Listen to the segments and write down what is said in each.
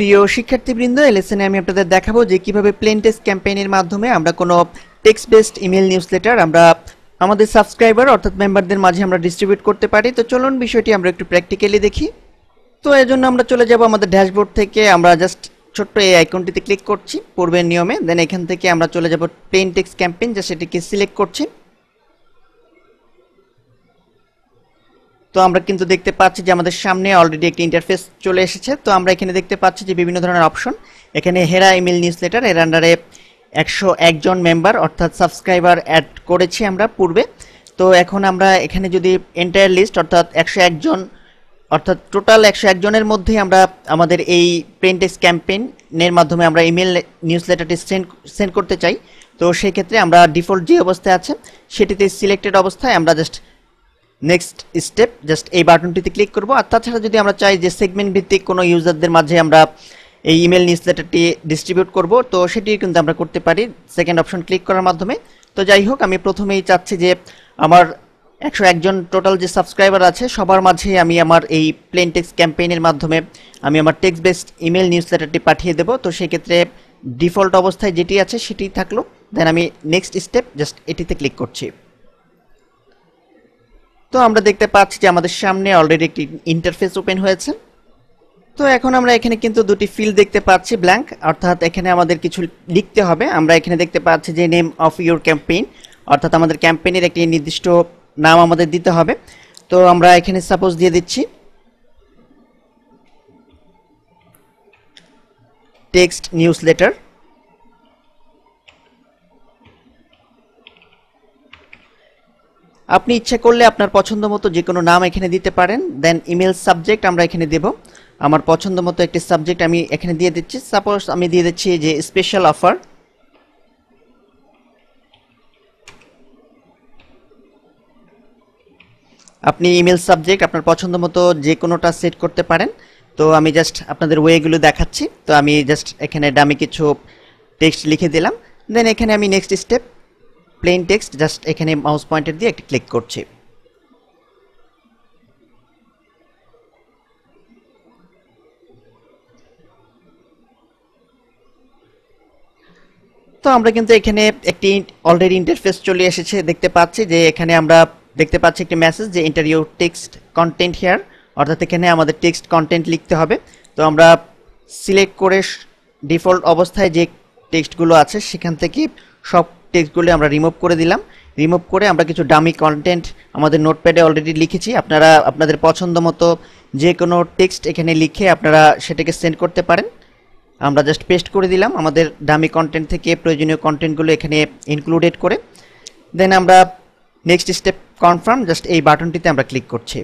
প্রিয় শিক্ষার্থীবৃন্দ এই লেসনে আমি আপনাদের দেখাবো যে কীভাবে প্লেন টেক্সট ক্যাম্পেইনের মাধ্যমে আমরা কোনো টেক্সট বেসড ইমেল নিউজলেটার আমরা আমাদের সাবস্ক্রাইবার অর্থাৎ মেম্বারদের মাঝে আমরা ডিস্ট্রিবিউট করতে পারি। তো চলুন বিষয়টি আমরা একটু প্র্যাকটিক্যালি দেখি। তো এর জন্য আমরা চলে যাব আমাদের ড্যাশবোর্ড থেকে। আমরা জাস্ট ছোট্ট এই আইকনটিতে ক্লিক করছি, পূর্বের নিয়মে। দেন এখান থেকে আমরা চলে যাব প্লেন টেক্সট ক্যাম্পেইন যা সেটিকে সিলেক্ট করছি। তো আমরা কিন্তু দেখতে পাচ্ছি যে আমাদের সামনে অলরেডি একটি ইন্টারফেস চলে এসেছে। তো আমরা এখানে দেখতে পাচ্ছি যে বিভিন্ন ধরনের অপশন এখানে হেরা ইমেল নিউজ লেটার এর আন্ডারে একশো একজন মেম্বার অর্থাৎ সাবস্ক্রাইবার অ্যাড করেছি আমরা পূর্বে। তো এখন আমরা এখানে যদি এন্টায়ার লিস্ট অর্থাৎ একশো একজন অর্থাৎ টোটাল একশো একজনের মধ্যে আমরা আমাদের এই প্রিন্টেক্স ক্যাম্পেইনের মাধ্যমে আমরা ইমেল নিউজ লেটারটি সেন্ড সেন্ড করতে চাই। তো সেই ক্ষেত্রে আমরা ডিফল্ট যে অবস্থায় আছে, সেটিতে সিলেক্টেড অবস্থায় আমরা জাস্ট নেক্সট স্টেপ, জাস্ট এই বাটনটিতে ক্লিক করব। আর তাছাড়া যদি আমরা চাই যে সেগমেন্ট ভিত্তিক কোনো ইউজারদের মাঝে আমরা এই ইমেল নিউজ নিউজলেটারটি ডিস্ট্রিবিউট করব, তো সেটি কিন্তু আমরা করতে পারি। সেকেন্ড অপশন ক্লিক করার মাধ্যমে। তো যাই হোক, আমি প্রথমেই চাচ্ছি যে আমার একশো একজন টোটাল যে সাবস্ক্রাইবার আছে, সবার মাঝে আমি আমার এই প্লেন টেক্সট ক্যাম্পেইনের মাধ্যমে আমি আমার টেক্সট বেসড ইমেল নিউজ নিউজলেটারটি পাঠিয়ে দেবো। তো সেক্ষেত্রে ডিফল্ট অবস্থায় যেটি আছে সেটি থাকল। দেন আমি নেক্সট স্টেপ জাস্ট এটিতে ক্লিক করছি। তো আমরা দেখতে পাচ্ছি যে আমাদের সামনে অলরেডি একটি ইন্টারফেস ওপেন হয়েছে। তো এখন আমরা এখানে কিন্তু দুটি ফিল্ড দেখতে পাচ্ছি ব্ল্যাঙ্ক অর্থাৎ এখানে আমাদের কিছু লিখতে হবে। আমরা এখানে দেখতে পাচ্ছি যে নেম অফ ইউর ক্যাম্পেইন অর্থাৎ আমাদের ক্যাম্পেইনের একটি নির্দিষ্ট নাম আমাদের দিতে হবে। তো আমরা এখানে সাপোজ দিয়ে দিচ্ছি টেক্সট নিউজ লেটার আপনি ইচ্ছে করলে আপনার পছন্দ মতো যে কোনো নাম এখানে দিতে পারেন দেন ইমেল সাবজেক্ট আমরা এখানে দেব। আমার পছন্দ মতো একটি সাবজেক্ট আমি এখানে দিয়ে দিচ্ছি। সাপোজ আমি দিয়ে দিচ্ছি যে স্পেশাল অফার আপনি ইমেল সাবজেক্ট আপনার পছন্দ মতো যে কোনোটা সেট করতে পারেন। তো আমি জাস্ট আপনাদের ওয়েগুলো দেখাচ্ছি। তো আমি জাস্ট এখানে ডামি কিছু টেক্সট লিখে দিলাম। দেন এখানে আমি next step plain text just এখানে মাউস পয়েন্টার দিয়ে একটি ক্লিক করছি। তো আমরা কিন্তু এখানে একটি অলরেডি ইন্টারফেস চলে এসেছে, দেখতে পাচ্ছি যে এখানে আমরা দেখতে পাচ্ছি একটি মেসেজ যে ইন্টারভিউ টেক্সট কন্টেন্ট হেয়ার অর্থাৎ এখানে আমাদের টেক্সট কন্টেন্ট লিখতে হবে। তো আমরা সিলেক্ট করে ডিফল্ট অবস্থায় যে টেক্সটগুলো আছে, সেখান থেকে সব টেক্সটগুলো আমরা রিমুভ করে দিলাম। রিমুভ করে আমরা কিছু ডামি কন্টেন্ট আমাদের নোটপ্যাডে অলরেডি লিখেছি। আপনারা আপনাদের পছন্দ মতো যে কোনো টেক্সট এখানে লিখে আপনারা সেটাকে সেন্ড করতে পারেন। আমরা জাস্ট পেস্ট করে দিলাম। আমাদের ডামি কন্টেন্ট থেকে প্রয়োজনীয় কন্টেন্টগুলো এখানে ইনক্লুডেড করে। দেন আমরা নেক্সট স্টেপ কনফার্ম জাস্ট এই বাটনটিতে আমরা ক্লিক করছি।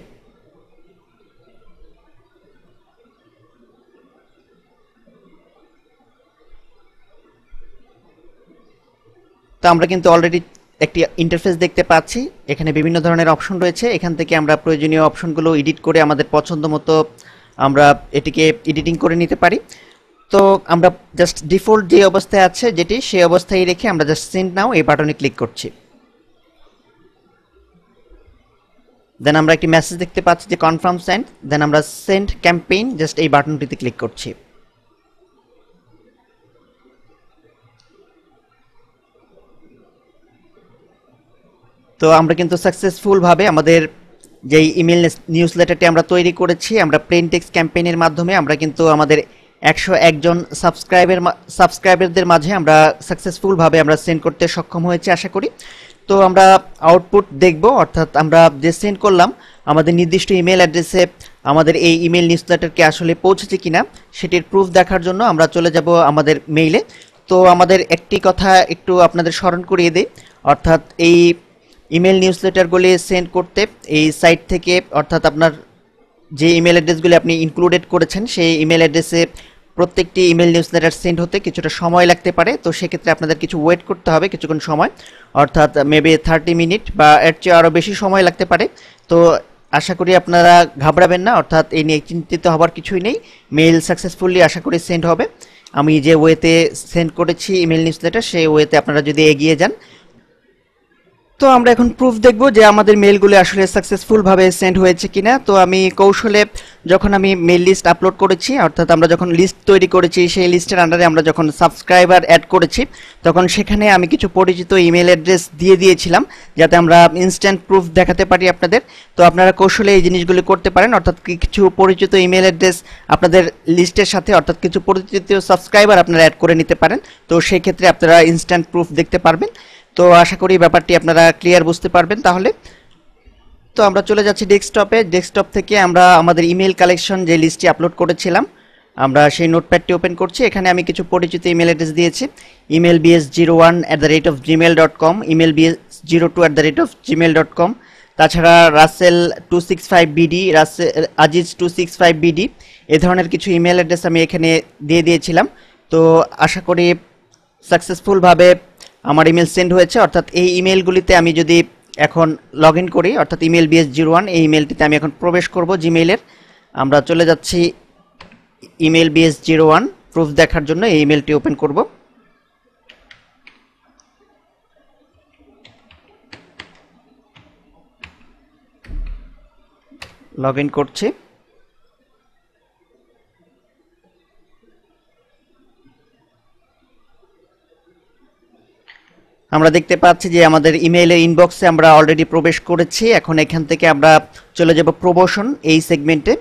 তো আমরা কিন্তু অলরেডি একটি ইন্টারফেস দেখতে পাচ্ছি। এখানে বিভিন্ন ধরনের অপশন রয়েছে। এখান থেকে আমরা প্রয়োজনীয় অপশনগুলো এডিট করে আমাদের পছন্দ মতো আমরা এটিকে এডিটিং করে নিতে পারি। তো আমরা জাস্ট ডিফল্ট যে অবস্থায় আছে, যেটি সেই অবস্থায় রেখে আমরা জাস্ট সেন্ড নাও এই বাটনে ক্লিক করছি। দেন আমরা একটি মেসেজ দেখতে পাচ্ছি যে কনফার্ম সেন্ড দেন আমরা সেন্ড ক্যাম্পেইন জাস্ট এই বাটনটিতে ক্লিক করছি। তো আমরা কিন্তু সাকসেসফুলভাবে আমাদের যেই ইমেল নিউজ লেটারটি আমরা তৈরি করেছি, আমরা প্রিন্টেক্স ক্যাম্পেইনের মাধ্যমে আমরা কিন্তু আমাদের একশো একজন সাবস্ক্রাইবের সাবস্ক্রাইবারদের মাঝে আমরা সাকসেসফুলভাবে আমরা সেন্ড করতে সক্ষম হয়েছে আশা করি। তো আমরা আউটপুট দেখব, অর্থাৎ আমরা যে সেন্ড করলাম, আমাদের নির্দিষ্ট ইমেল অ্যাড্রেসে আমাদের এই ইমেল নিউজ লেটারকে আসলে পৌঁছেছে কিনা, সেটির প্রুফ দেখার জন্য আমরা চলে যাব আমাদের মেইলে তো আমাদের একটি কথা একটু আপনাদের স্মরণ করিয়ে দিই, অর্থাৎ এই ইমেল নিউজ লেটারগুলি সেন্ড করতে, এই সাইট থেকে অর্থাৎ আপনার যে ইমেল অ্যাড্রেসগুলি আপনি ইনক্লুডেড করেছেন, সেই ইমেল অ্যাড্রেসে প্রত্যেকটি ইমেল নিউজ লেটার সেন্ড হতে কিছুটা সময় লাগতে পারে। তো সেক্ষেত্রে আপনাদের কিছু ওয়েট করতে হবে কিছুক্ষণ সময়। অর্থাৎ মেবি থার্টি মিনিট বা এর চেয়ে আরও বেশি সময় লাগতে পারে। তো আশা করি আপনারা ঘাবড়াবেন না, অর্থাৎ এই নিয়ে চিন্তিত হবার কিছুই নেই। মেইল সাকসেসফুলি আশা করি সেন্ড হবে। আমি যে ওয়েতে সেন্ড করেছি ইমেল নিউজ লেটার সেই ওয়েতে আপনারা যদি এগিয়ে যান তো আমরা এখন প্রুফ দেখব যে আমাদের মেলগুলো আসলে সাকসেসফুল ভাবে সেন্ড হয়েছে কিনা। তো আমি কৌশলে যখন আমি মেল লিস্ট আপলোড করেছি, অর্থাৎ আমরা যখন লিস্ট তৈরি করেছি, সেই লিস্টের আন্ডারে আমরা যখন সাবস্ক্রাইবার অ্যাড করেছি, তখন সেখানে আমি কিছু পরিচিত ইমেল অ্যাড্রেস দিয়ে দিয়েছিলাম, যাতে আমরা ইনস্ট্যান্ট প্রুফ দেখাতে পারি আপনাদের। তো আপনারা কৌশলে এই জিনিসগুলি করতে পারেন, অর্থাৎ কিছু পরিচিত ইমেল অ্যাড্রেস আপনাদের লিস্টের সাথে, অর্থাৎ কিছু পরিচিত সাবস্ক্রাইবার আপনারা অ্যাড করে নিতে পারেন। তো সেই ক্ষেত্রে আপনারা ইনস্ট্যান্ট প্রুফ দেখতে পারবেন। তো আশা করি ব্যাপারটি আপনারা ক্লিয়ার বুঝতে পারবেন তাহলে। তো আমরা চলে যাচ্ছি ডেস্কটপে ডেস্কটপ থেকে আমরা আমাদের ইমেল কালেকশন যে লিস্টটি আপলোড করেছিলাম, আমরা সেই নোটপ্যাডটি ওপেন করছি। এখানে আমি কিছু পরিচিত ইমেল অ্যাড্রেস দিয়েছি। Email BS zero one at the rate of Gmail dot com email BS zero two at the rate of Gmail dot com তাছাড়া Rasel two six five BD Rasel Aziz two six five BD এ ধরনের কিছু email address আমি এখানে দিয়ে দিয়েছিলাম। তো আশা করি সাকসেসফুলভাবে আমার ইমেল সেন্ড হয়েছে, অর্থাৎ এই ইমেলগুলিতে আমি যদি এখন লগ ইন করি, অর্থাৎ ইমেল বিএস জিরো ওয়ান এই ইমেলটিতে আমি এখন প্রবেশ করব জিমেইলের আমরা চলে যাচ্ছি email BS zero one proof দেখার জন্য এই ইমেলটি ওপেন করব। লগ ইন করছি। আমরা দেখতে পাচ্ছি যে আমাদের ইমেইলের ইনবক্সে আমরা অলরেডি প্রবেশ করেছি। এখন এখান থেকে আমরা চলে যাব প্রমোশন এই সেগমেন্টে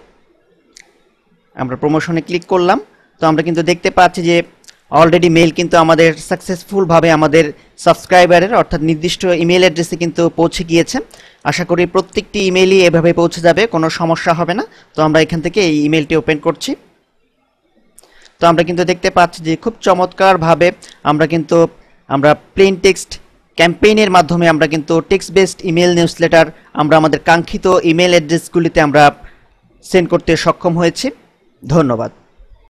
আমরা প্রমোশনে ক্লিক করলাম। তো আমরা কিন্তু দেখতে পাচ্ছি যে অলরেডি মেল কিন্তু আমাদের সাকসেসফুলভাবে আমাদের সাবস্ক্রাইবারের অর্থাৎ নির্দিষ্ট ইমেল অ্যাড্রেসে কিন্তু পৌঁছে গিয়েছে। আশা করি প্রত্যেকটি ইমেলই এভাবে পৌঁছে যাবে, কোনো সমস্যা হবে না। তো আমরা এখান থেকে এই ইমেলটি ওপেন করছি। তো আমরা কিন্তু দেখতে পাচ্ছি যে খুব চমৎকারভাবে আমরা কিন্তু আমরা প্লেন টেক্সট ক্যাম্পেইনের মাধ্যমে আমরা কিন্তু text based email news letter আমরা আমাদের কাঙ্ক্ষিত ইমেল অ্যাড্রেসগুলিতে আমরা সেন্ড করতে সক্ষম হয়েছি। ধন্যবাদ।